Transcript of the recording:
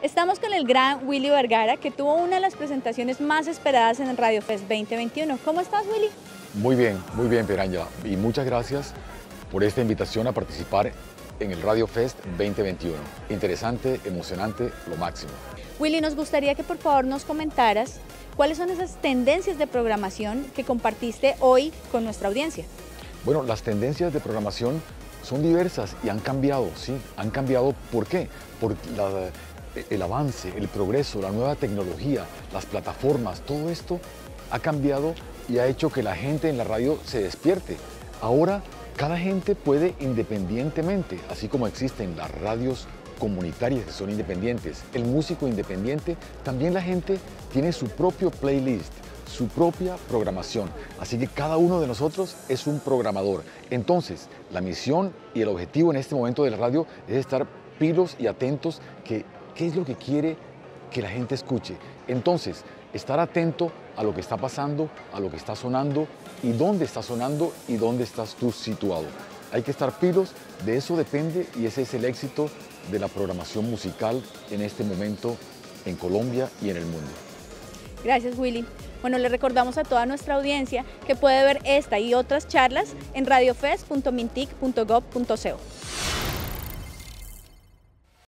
Estamos con el gran Willy Vergara, que tuvo una de las presentaciones más esperadas en el Radio Fest 2021. ¿Cómo estás, Willy? Muy bien, muy bien, Peranya. Y muchas gracias por esta invitación a participar en el Radio Fest 2021. Interesante, emocionante, lo máximo. Willy, nos gustaría que por favor nos comentaras cuáles son esas tendencias de programación que compartiste hoy con nuestra audiencia. Bueno, las tendencias de programación son diversas y han cambiado, sí, han cambiado. ¿Por qué? Por la, el avance, el progreso, la nueva tecnología, las plataformas, todo esto ha cambiado y ha hecho que la gente en la radio se despierte. Ahora cada gente puede independientemente, así como existen las radios comunitarias que son independientes, el músico independiente, también la gente tiene su propio playlist, su propia programación. Así que cada uno de nosotros es un programador. Entonces, la misión y el objetivo en este momento de la radio es estar pilos y atentos que qué es lo que quiere que la gente escuche. Entonces, estar atento a lo que está pasando, a lo que está sonando y dónde está sonando y dónde estás tú situado. Hay que estar pilos, de eso depende y ese es el éxito de la programación musical en este momento en Colombia y en el mundo. Gracias Willy. Bueno, le recordamos a toda nuestra audiencia que puede ver esta y otras charlas en radiofest.mintic.gov.co.